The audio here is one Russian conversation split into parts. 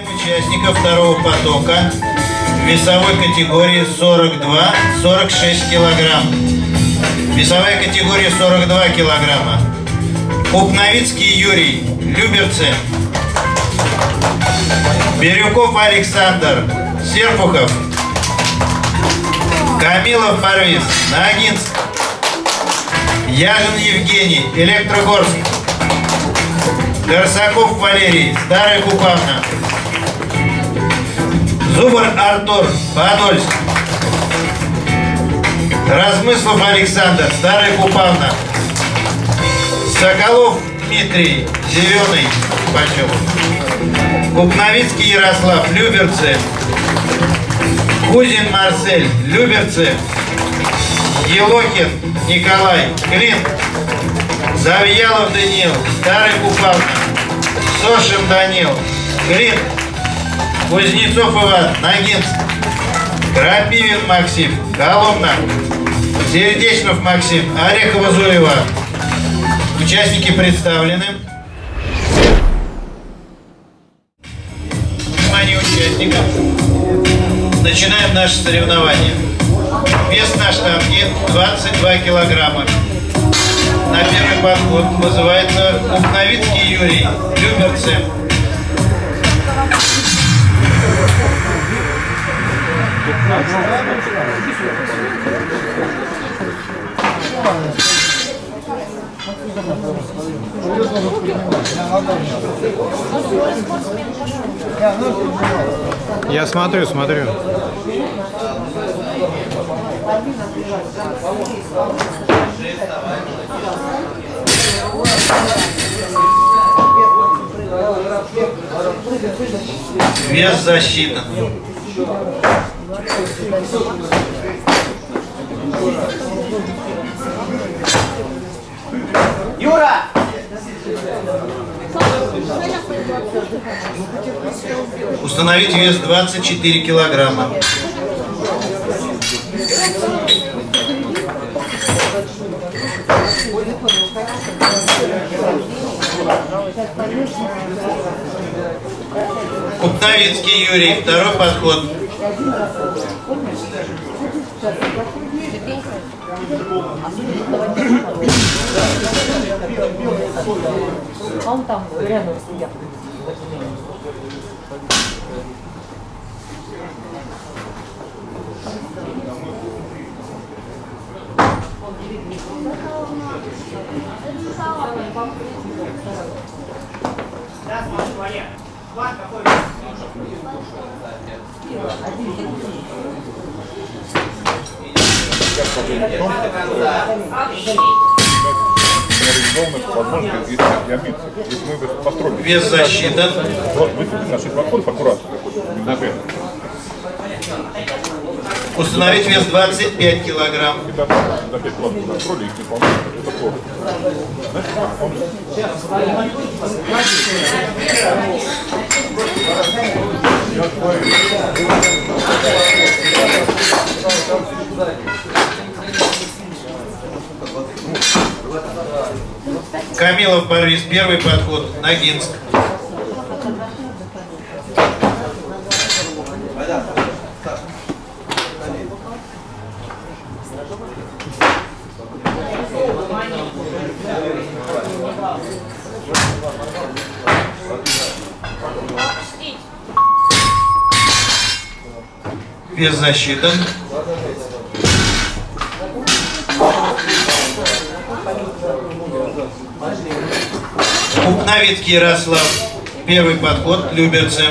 Участников второго потока весовой категории 42-46 килограмм. Весовая категория 42 килограмма. Упновицкий Юрий, Люберцы. Бирюков Александр, Серпухов. Камилов Парвиз, Ногинск. Яжин Евгений, Электрогорск. Корсаков Валерий, Старая Купавна. Зубр Артур, Подольск. Размыслов Александр, Старая Купавна. Соколов Дмитрий, Зеленый, почем? Купновицкий Ярослав, Люберцы. Кузин Марсель, Люберцы. Елокин Николай, Клин. Завьялов Даниил, Старая Купавна. Сошин Данил, Клин. Кузнецов Иван, Ногинск. Крапивин Максим, Коломна. Сердечнов Максим, Орехова Зуева. Участники представлены. Внимание участников. Начинаем наше соревнование. Вес на штанге 22 килограмма. На первый подход вызывается Упновицкий Юрий, Люберцы. Я смотрю, смотрю. Вес засчитан. Юра! Установить вес 24 килограмма. Купновицкий Юрий, второй подход. А он там рядом сидел. реализованных возможностей и амбиций. Если мы бы построили... Вес засчитан. Вот, высветить наши подходов аккуратно. Установить вес 25 килограмм. когда за Камилов Борис, первый подход. Ногинск. Вес засчитан. Упновицкий Ярослав. Первый подход. Люберцы.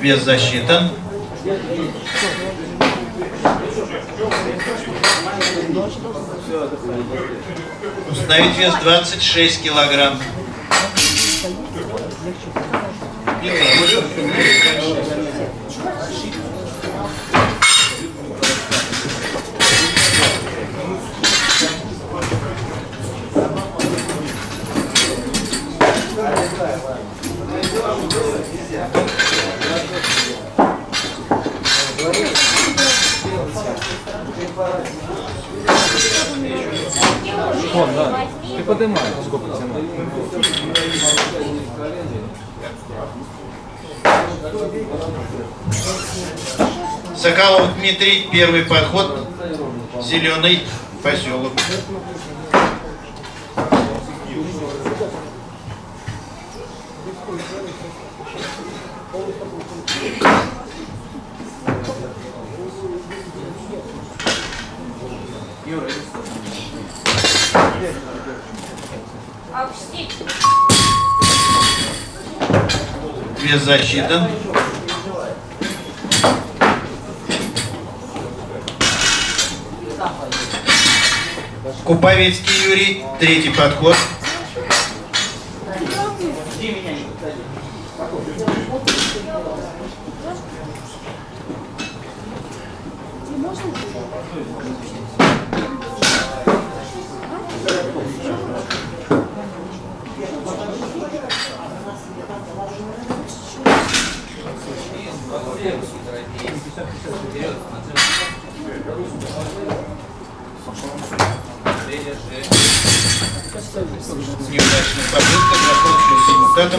Вес засчитан. Установить вес 26 килограмм. Вон, да. Ты поднимаешь, сколько тянуть. Соколов Дмитрий, первый подход, зеленый поселок. Вес засчитан. Куповецкий Юрий, третий подход.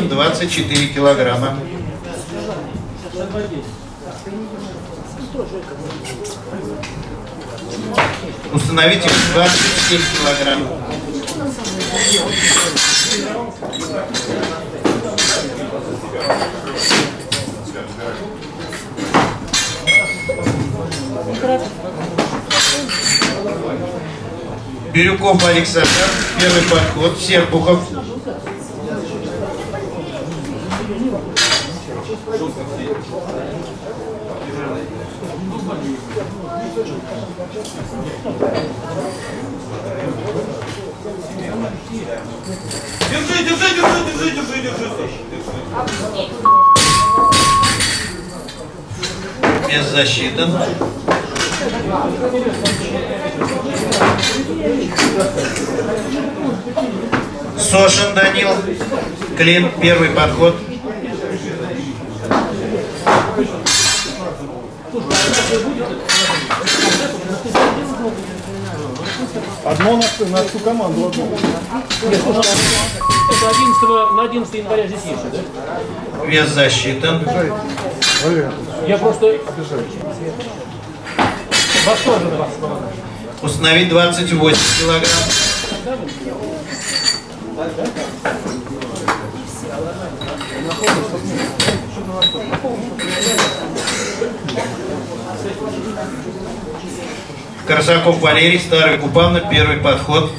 Результатом 24 килограмма. Установите 27 килограмм. Бирюков Александр, первый подход, Серпухов. Держи, держи, держи, держи, держи, держи. Без засчитан. Сошин Данил. Клин, первый подход. Одно на, на всю команду одно. Это 11, на 11 января здесь есть, да? Вес засчитан. Я просто восторжен вас. Установить 28 килограмм. Корсаков Валерий, Старый Купавна, первый подход.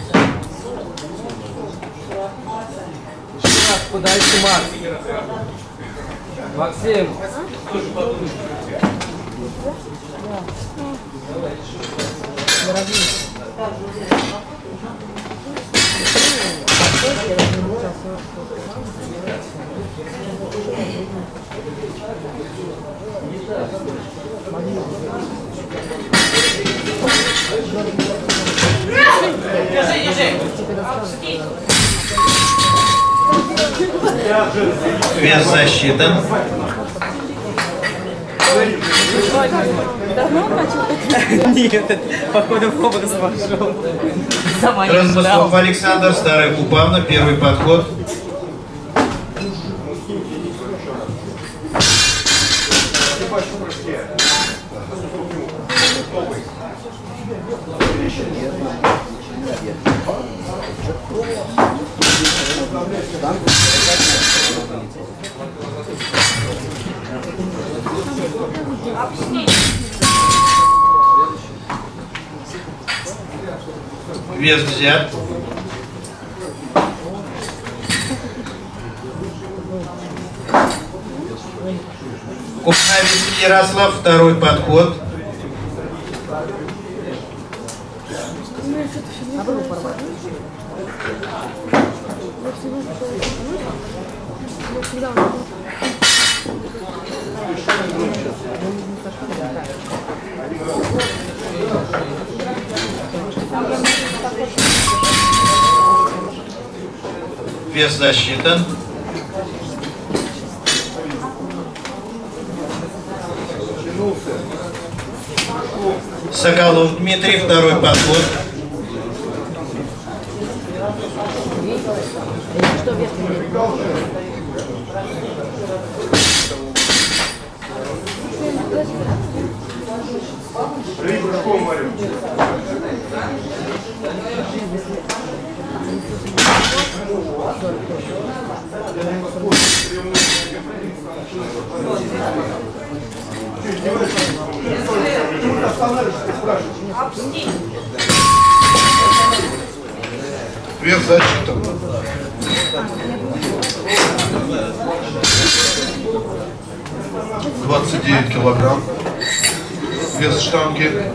Подальше, Макс. Максим. Вес засчитан. Нет, походу в образ вошел. Сама не Александр, Старый Купавна, первый подход. Вес взят. Купнавицкий Ярослав, второй подход. Вес засчитан. Соколов Дмитрий, второй подход. Вес защита. Двадцать девять килограмм. Вес штанги.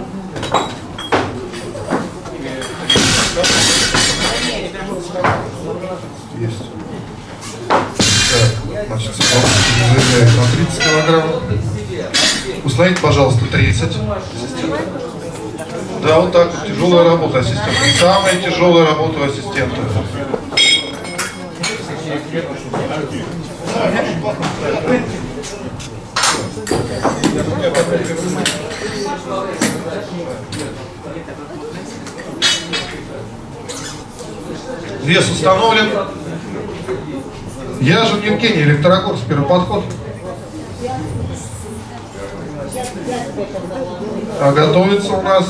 Заявляет на 30 килограмм. Установите, пожалуйста, 30. Да, вот так вот, тяжелая работа ассистента. Самая тяжелая работа ассистента. Вес установлен. Я же Евгений, Электрогорск, первый подход. А готовится у нас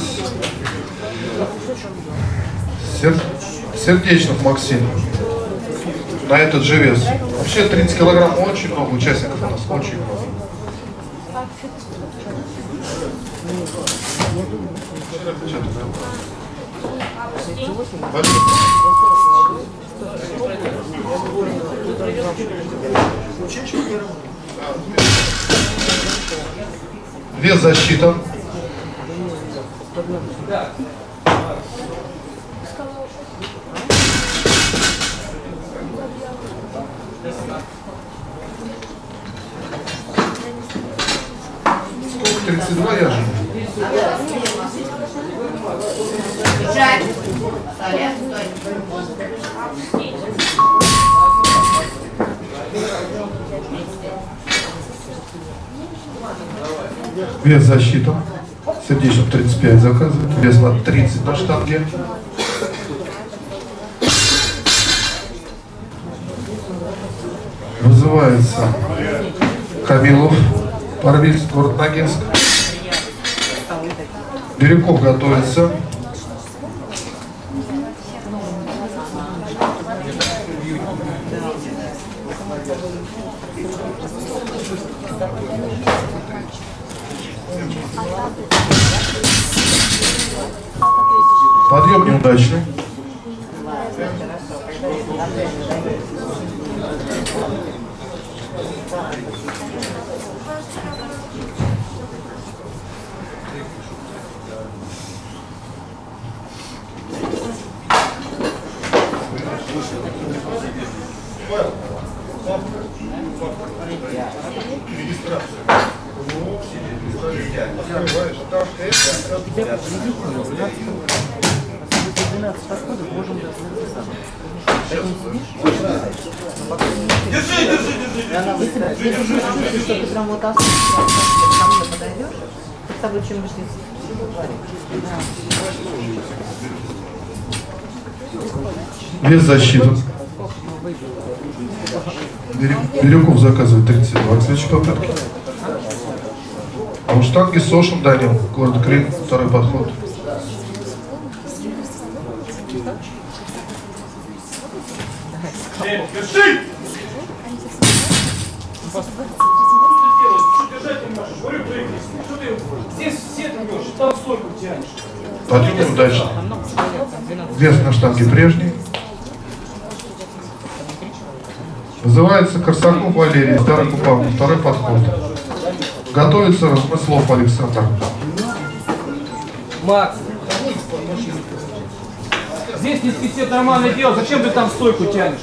Сер... Сердечных Максим. На этот же вес. Вообще 30 килограмм очень много участников у нас, очень много. Большой. Вес засчитан. Сколько? 32 я же. Бежать. Стоять, стой. Вес засчитан. Сердечным 35 заказывает. Вес на 30 на штанге. Вызывается Камилов, Парвиц, город Ногинск. Бирюков готовится. Подъем неудачный. Держи, держи, держи. Если, если будешь чувствовать, что ты прям вот особо ко мне подойдешь, ты с тобой чем-нибудь Бирю- Бирюков заказывает 32 к следующей попытке. А у штанги Сошин Данил, город Крым, второй подход. Держи! Подъем неудачный. Вес на штанге прежний. Называется Корсаков Валерий, Старый Купав, второй подход. Готовится Размыслов Александр. Макс, здесь не списет нормальное дело, зачем ты там стойку тянешь?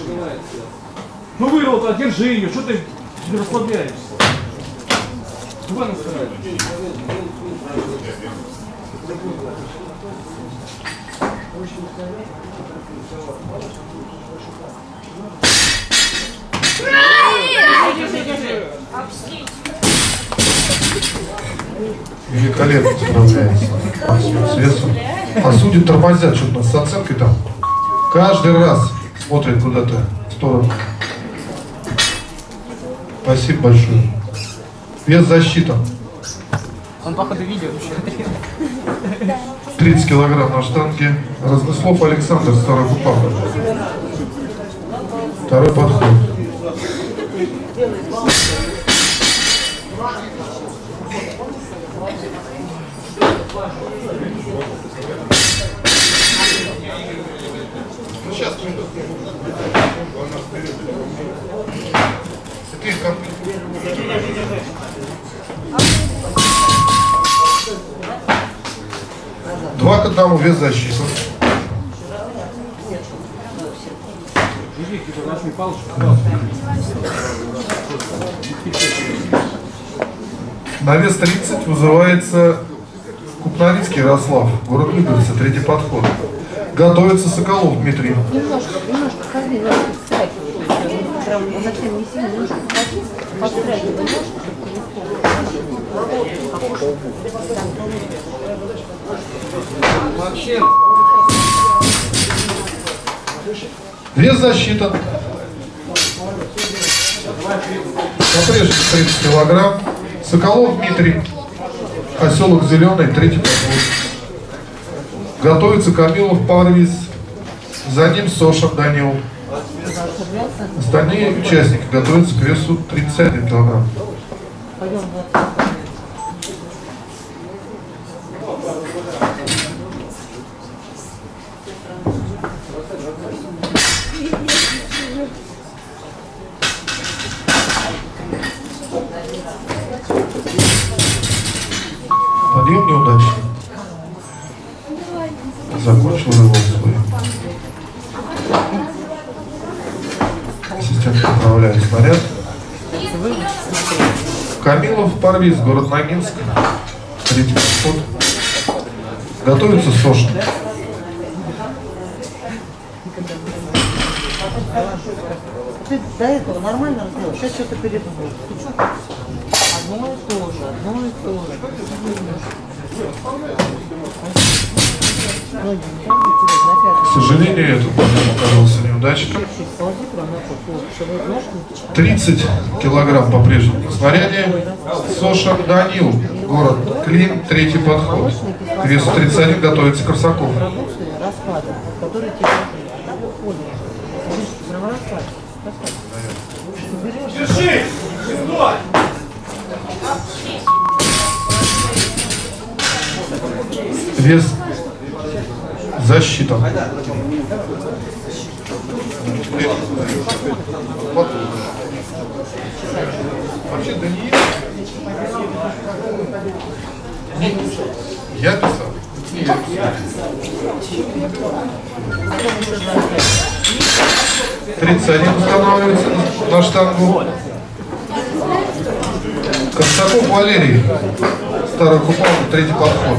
Ну вырвал то держи ее, что ты расслабляешься? Давай настраивай. Великолепно справляется с весом. А судьи тормозят что-то с оценкой там. Каждый раз смотрит куда-то в сторону. Спасибо большое. Вес защита. Он, походу, видео смотрел. 30 килограмм на штанге. Размыслов Александр Старокупав. Второй подход. Два к одному вес защиты. На вес 30 вызывается Купнарицкий Ярослав, город Люберцы, третий подход. Готовится Соколов Дмитрий. Немножко, немножко вот совсем не сильно, ножки, чтобы Максим, Вес. По-прежнему 30 килограмм. Соколов Дмитрий. Поселок Зеленый, третий подход. Готовится Камилов Парвиз. За ним Соша Данил. Остальные участники готовятся к весу 31 килограмм. Парвиз, город Ногинск. Третий подход. Готовится Соша. Ты до этого нормально сделал, сейчас что-то перепутал. Одно и то же, одно и то же. К сожалению, этот подъем оказался неудачным. Чуть ползи прямо на пол, чтобы ножки не 30 килограмм по-прежнему на снаряде. Соша Данил, город Клин, третий подход. К весу 31 готовится Корсаков. которые Не, Я писал. Не. 31 устанавливается на штангу. Констаков Валерий. Старый купал, третий подход.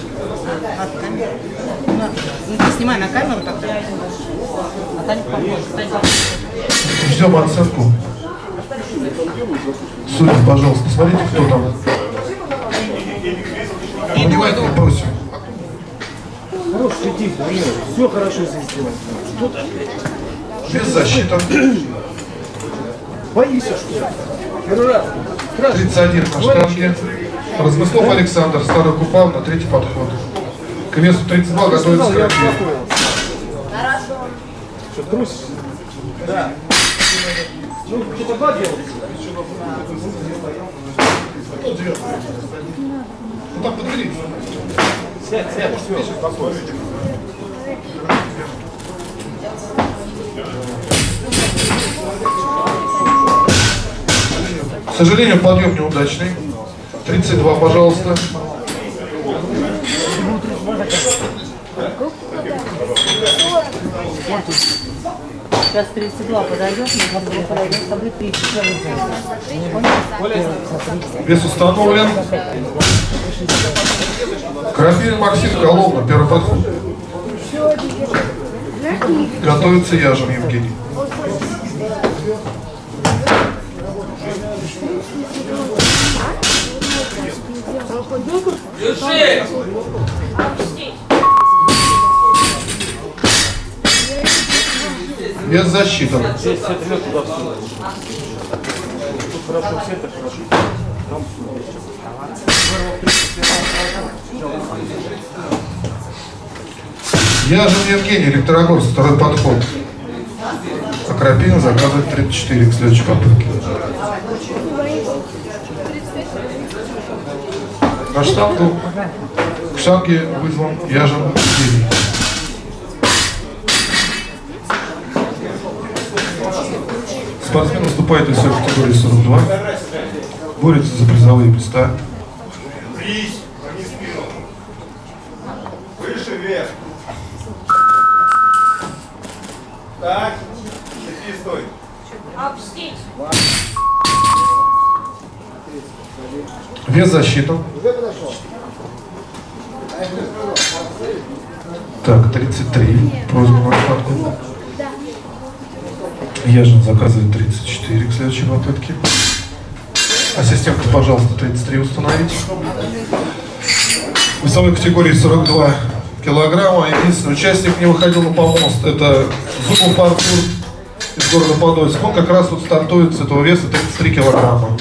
Ну, ты снимай на камеру тогда. А Таня поможет. Ждем оценку. Судьи, пожалуйста, смотрите, кто там. Внимательно просим. хорош, иди, все хорошо здесь сделано. Тут Без защиты. боишься, что? Первый раз. Страшно. 31 на штанге. Размыслов Александр, Старый Купав на третий подход. К весу 32 готовится я Крапива. успокоился. Что, трусишь? Да. Ну, что-то два делать. Ну там подвели. Сядь, сядь, все. К сожалению, подъем неудачный. 32, пожалуйста. Сейчас 32 подойдет, подойдем с тобой 30 Вес установлен. Крапивин Максим Коломна, первый подход. Готовится Яжин Евгений. Держи! Вес засчитан. Здесь все трет туда всюду. Тут хорошо, все так хорошо. Там Яжин Евгений, Электрогорск, второй подход. А Крапивин заказывает 34 к следующей попытке. На штангу к штанге вызван Яжин Евгений. Спортсмен выступает в весовой категории 42. Борется за призовые места. Выше, вверх. Так, иди, стой. Опустить. Вес засчитан. Так, 33. Просьба на подход. Яжин заказывает 34 к следующей попытке. Ассистентка, пожалуйста, 33 установить. В весовой категории 42 килограмма. Единственный участник не выходил на помост. Это Зубов Артур из города Подольск. Он как раз вот стартует с этого веса 33 килограмма.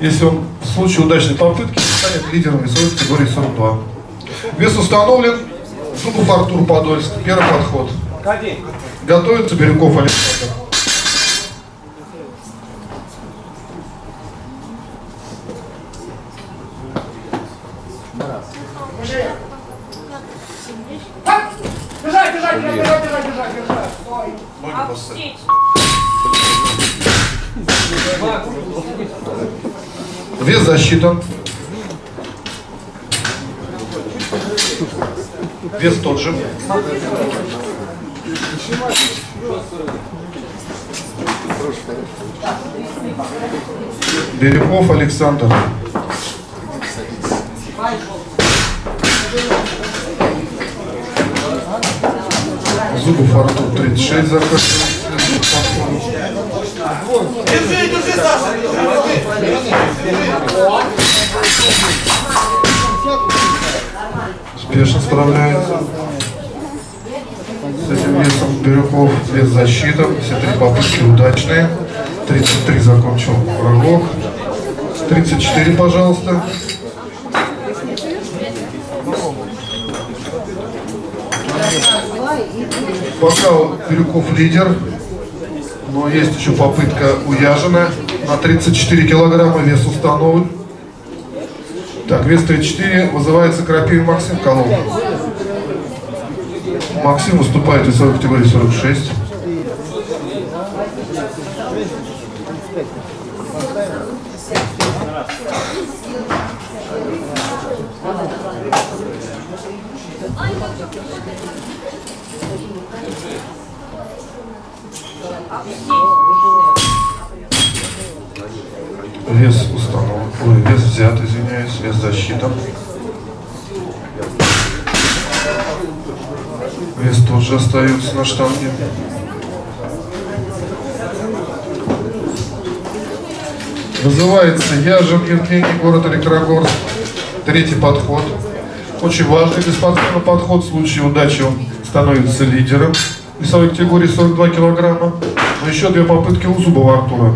Если он в случае удачной попытки станет лидером весовой категории 42. Вес установлен. Зубов Артур Подольск. Первый подход. Готовится Бирюков Александр. Держать, держать, держать, держать, держать, держать. Стой. Опустить. Вес засчитан. Вес тот же. Бирюков Александр. Зубов Артур 36 заказ. Держи, держи, Саша. Успешно справляется. Бирюков вес засчитан. Все три попытки удачные. 33 закончил врагов. 34, пожалуйста. Пока Бирюков лидер. Но есть еще попытка у Яжина. На 34 килограмма вес установлен. Так, вес 34 вызывается Крапивин Максим Коломна. Максим выступает весовой категории 46. Вес установлен. Вес взят, извиняюсь, вес засчитан. Вес тоже остается на штанге. Вызывается Яжин Евгений, город Электрогорск. Третий подход. Очень важный спортсмена подход. В случае удачи он становится лидером весовой категории 42 килограмма. Но еще две попытки у Зубова Артура.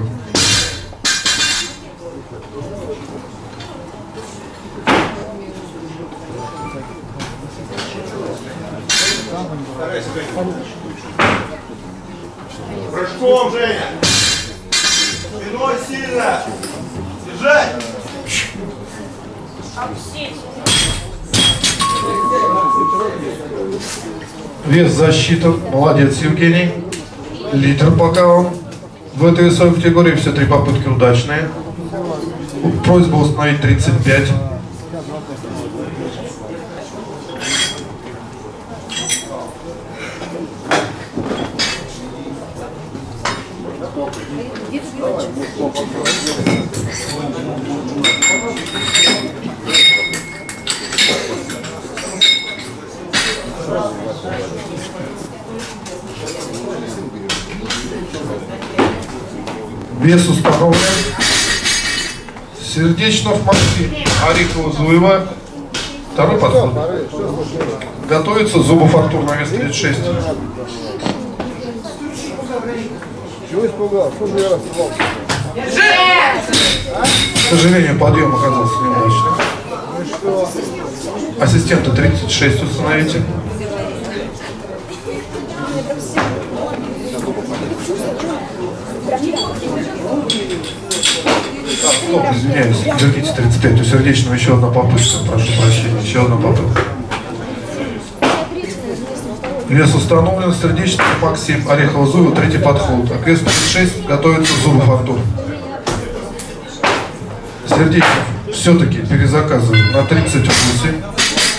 Вес засчитан. Молодец, Евгений. Лидер пока он. В этой весовой категории все три попытки удачные. Просьба установить 35. Вес установлен. Сердечнов Арикова Зуева. Второй подход. Готовится Зубов Артур на вес 36. Чего испугался? Что же я расстался? К сожалению, подъем оказался неудачным. Ассистента 36 установите. Стоп, извиняюсь, верните 35, у сердечного еще одна попытка, прошу прощения, еще одна попытка. Вес установлен, сердечный Максим Орехова Зуева, третий подход. А к весу 36 готовится Зубов Артур. Сердечный все-таки перезаказывает на 38.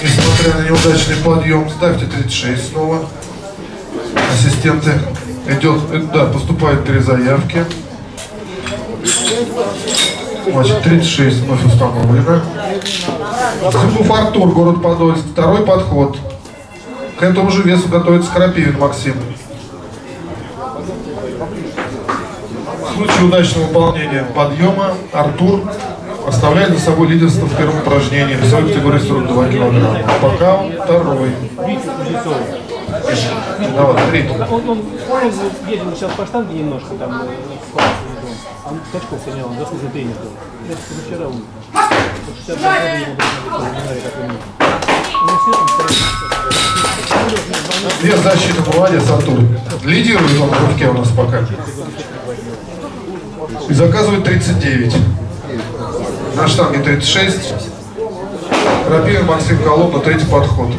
Несмотря на неудачный подъем, ставьте 36 снова. Ассистенты идет, э, да, поступают перезаявки. Значит, 36 вновь установлено. Зубов Артур, город Подольск, второй подход. К этому же весу готовится Крапивин Максим. В случае удачного выполнения подъема Артур оставляет за собой лидерство в первом упражнении весовой категории 42 килограмма. А пока он второй. Давай, третий. Он, он, он ездил сейчас по штанге немножко, там, Он Качков снял, он заслуженный тренер был. Это вчера он. 62 года защиты молодец, Артур. Лидирует он в рывке у нас пока. И заказывает 39. На штанге 36. Рапир Максим Коломна, третий подход.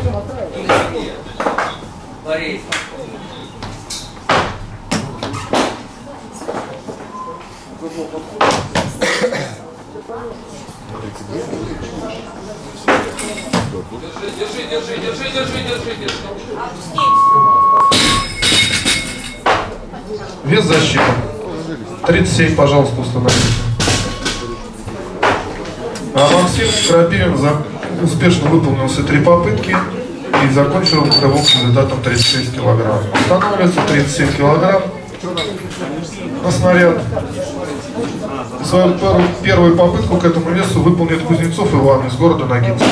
Вес защиты. 37, пожалуйста, установите. А Максим Крапивин за... успешно выполнил все три попытки и закончил рывок с результатом 36 килограмм. Устанавливается 37 килограмм на снаряд. Свою первую, первую попытку к этому весу выполнит Кузнецов Иван из города Ногинск.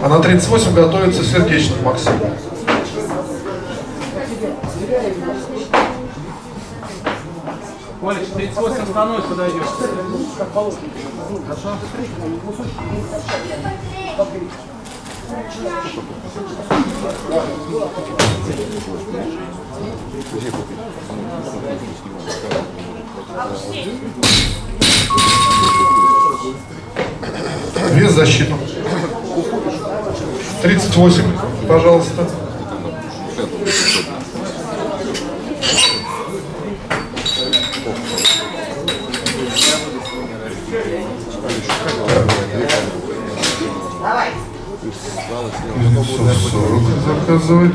А на 38 готовится сердечный Максим. Колич, 38 становится, подойдешь. Вес защиты. 38, пожалуйста. Кузнецов 40 заказывает.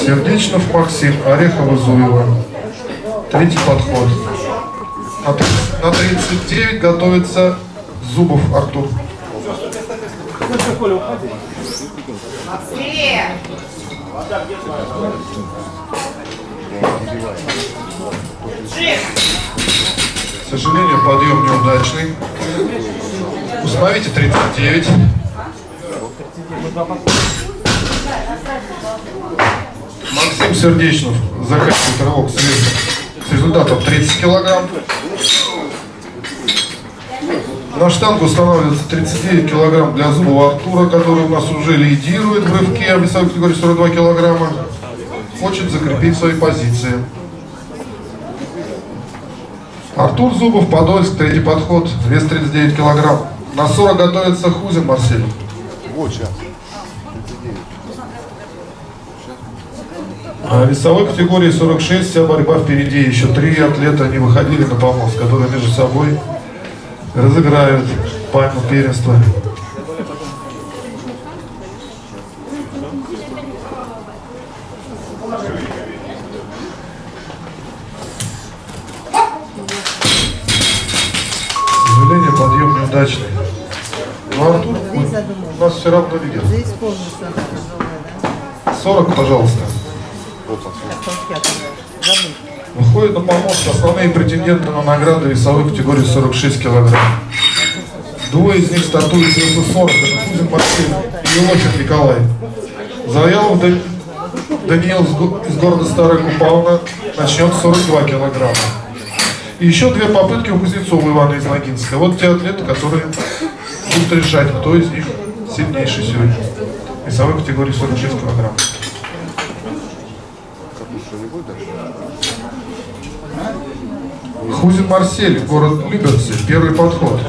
Сердечнов Максим, Орехова Зуева. Третий подход. На 30 на 39 готовится Зубов Артур. К сожалению, подъем неудачный. Установите 39. Максим Сердечнов заканчивает рывок с результатом 30 килограмм. На штангу устанавливается 39 килограмм для зубов Артура, который у нас уже лидирует в рывке в весовой категории 42 килограмма. Хочет закрепить свои позиции. Артур Зубов, Подольск, третий подход, вес 39 килограмм. На 40 готовится Хузин Марсель. Вот сейчас. А весовой категории 46 вся борьба впереди. Еще три атлета не выходили на помост, которые между собой разыграют пальму первенства. 40, пожалуйста. Забудь. Выходит на помост основные претенденты на награды весовой категории 46 килограмм. Двое из них стартуют с веса 40. Это Кузин Максим и Елохин Николай. Завьялов Дан- Даниил из го- из города Старая Купавна начнет с 42 килограмма. И еще две попытки у Кузнецова Ивана из Логинска. Вот те атлеты, которые будут решать, кто из них сильнейший сегодня. Весовой категории 46 килограмм. Хузин Марсель, город Люберцы, первый подход.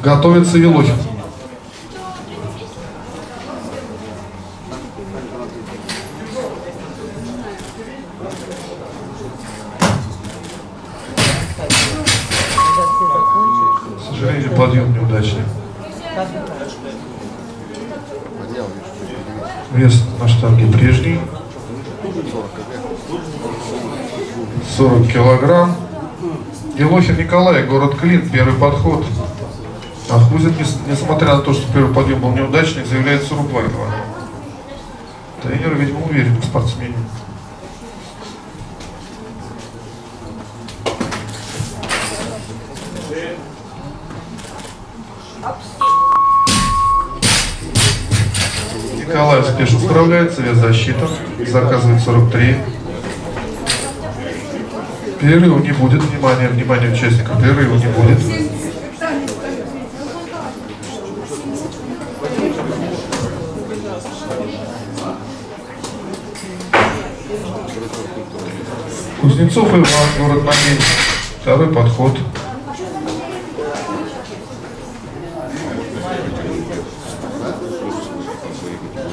Готовится Елохин. Когда все закончишь. К сожалению, подъем неудачный. Вес на штанге прежний. 40 килограмм. Елохин Николай, город Клин, первый подход. А несмотря на то, что первый подъем был неудачный, заявляет 42 килограмма. Тренер, видимо, уверен в спортсмене. Николай успешно справляется, вес засчитан, заказывает 43. Перерыва не будет, внимание, внимание участников, перерыва не будет. Кузнецов Иван, город Нагень, второй подход.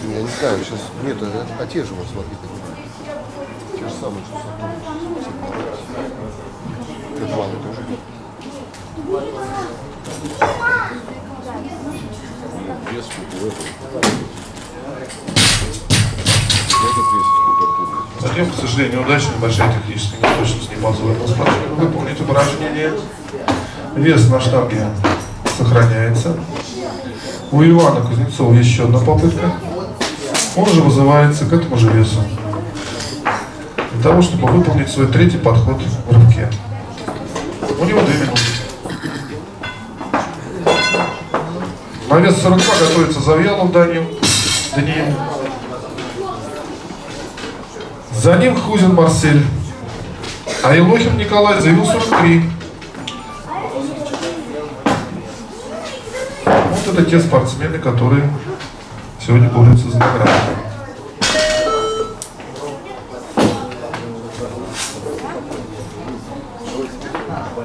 Я не знаю, сейчас нет, а, те же вот смотри, Затем, к сожалению, неудачная большая техническая неточность не позволила спортсмену выполнить упражнение. Вес на штанге сохраняется. У Ивана Кузнецова еще одна попытка. Он же вызывается к этому же весу. Для того, чтобы выполнить свой третий подход в рывке. У него две минуты. На вес 42 готовится Завьялов Данил. Даниил. За ним Хузин Марсель. А Елохин Николай заявил 43. Вот это те спортсмены, которые сегодня борются за награду. К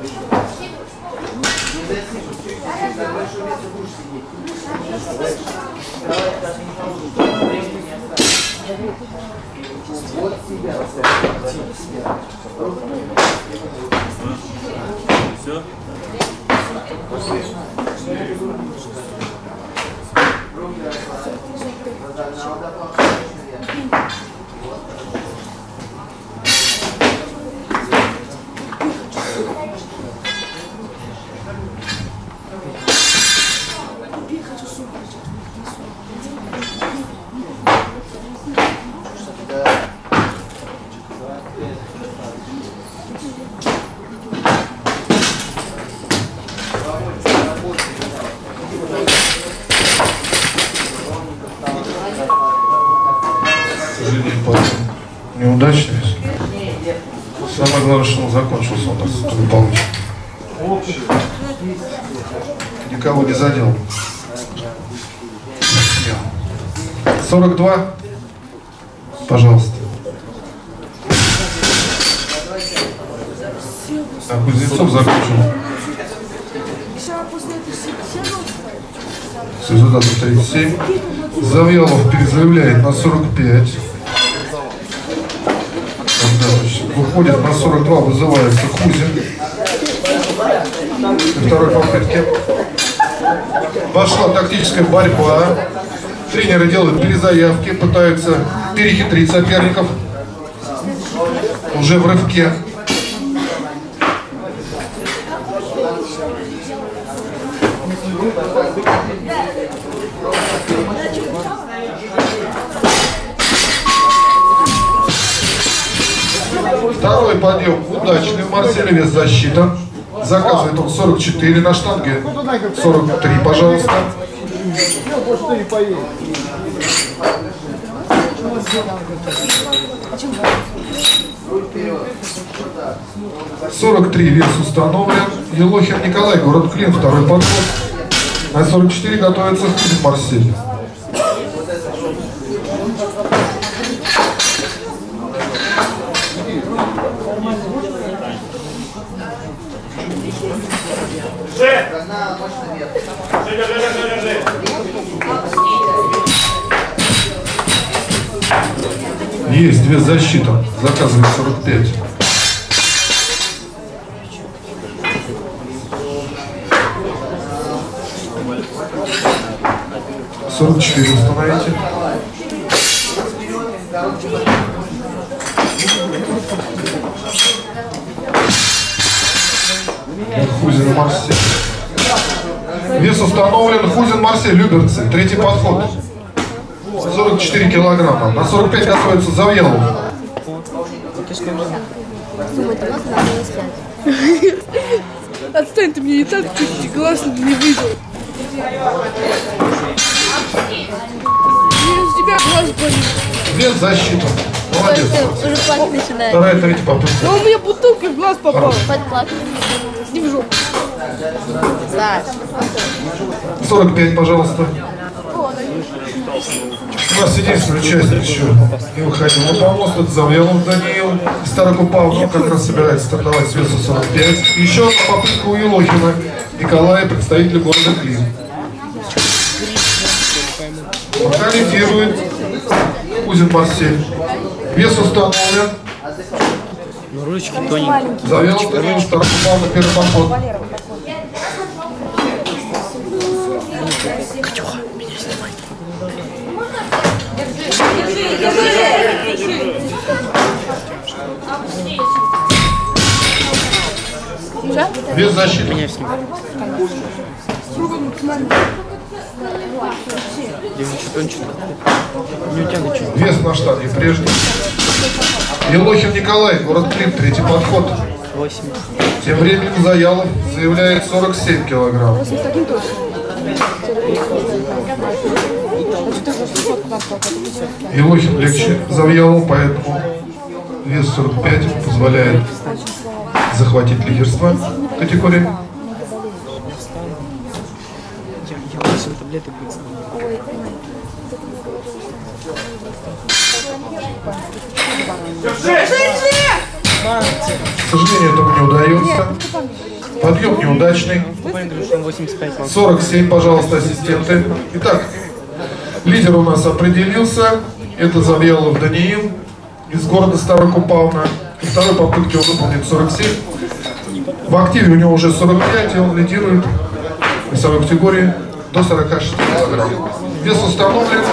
Никого не задел. 42. Пожалуйста. А Кузнецов закончил с результатом 37. Завьялов перезаявляет на 45. Богданович Выходит на 42, вызывается Хузин. На второй попытке. Пошла тактическая борьба. Тренеры делают перезаявки, пытаются перехитрить соперников уже в рывке. Второй подъем удачный. Марсель вес защита. Заказывает он 44 на штанге. 43, пожалуйста. 43 вес установлен. Елохин Николай, город Клин, второй подход. На 44 готовится Марсель. Есть две защиты. Заказывает 45. Сорок четыре установите. Хузин Марсель. Вес установлен. Хузин Марсель, Люберцы. Третий подход. 44 килограмма. На 45 готовится Завьялов. Отстань, ты мне и так чуть глаз не выйдет. Мне из тебя глаз болит. Вес защита. Молодец. Уже плакать начинает. Вторая, третья попытка. Но у меня бутылка в глаз попала. Подплакать. Не в жопу. Саш. 45, пожалуйста. У нас единственный участник еще не выходил на помост, это Завьялов Даниил. Старокупал, он как раз собирается стартовать с веса 45. Еще одна попытка у Елохина Николая, представителя города Клин. Пока лидирует Кузин Марсель. Вес установлен. Ну, ручки тоненькие. Завьялов Даниил, Старокупал на первый поход. Без защиты. Меня с ним. Девочка, тончик. Не утянут чуть. Вес на штанге прежний. Елохин Николай, город Клин, третий подход. 8. Тем временем Заялов заявляет 47 килограмм. Елохин легче Завьялов, поэтому вес 45 позволяет захватить лидерство категории. Я, я 8 таблеток выпил. К сожалению, этому не удается. Подъем неудачный. Буквально говорю, что он 85 вам. 47, пожалуйста, ассистенты. Итак, лидер у нас определился. Это Завьялов Даниил из города Старокупавна. Второй попытки он выполнит 47. В активе у него уже 45, и он лидирует в весовой категории до 46 килограмм. Вес установлен.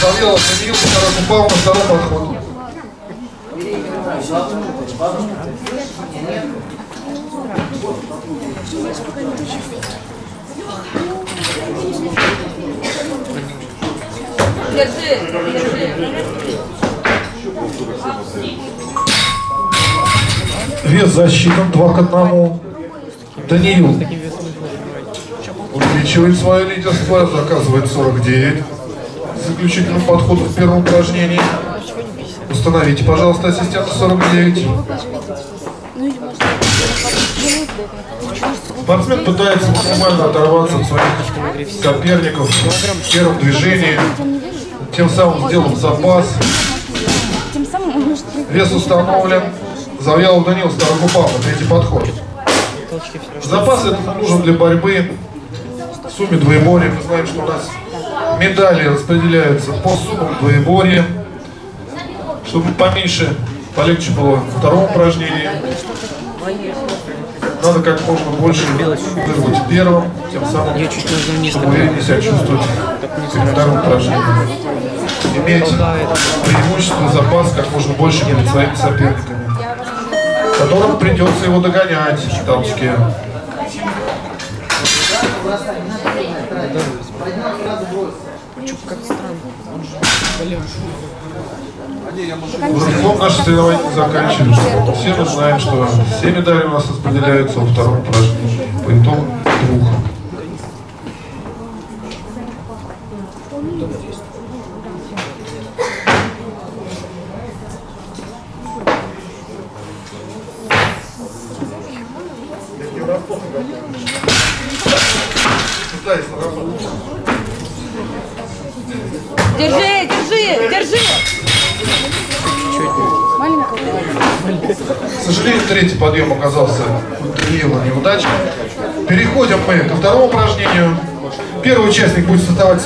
Завьялов Даниил, Старокупавна, второй подход. Вес засчитан 2 к 1. Даниил увеличивает свое лидерство, заказывает 49. Заключительным подходом в первом упражнении. Установите, пожалуйста, ассистента 49. Спортсмен пытается максимально оторваться от своих соперников в первом движении, тем самым сделав запас. Вес установлен. Завьялов Данил, Старокупав, третий подход. Запас этот нужен для борьбы в сумме двоеборья. Мы знаем, что у нас медали распределяются по суммам двоеборья. Чтобы поменьше, полегче было во втором упражнении. Надо как можно больше вырвать в первом, тем самым, Я чуть чтобы увереннее себя чувствовать во втором упражнении. иметь преимущество, запас как можно больше перед своими соперниками, которым придется его догонять в толчке. Рывком наши соревнования не заканчивались. Все мы знаем, что все медали у нас распределяются во втором упражнении по итогу двух.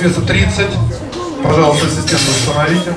Веса 30. Пожалуйста, ассистент, установите.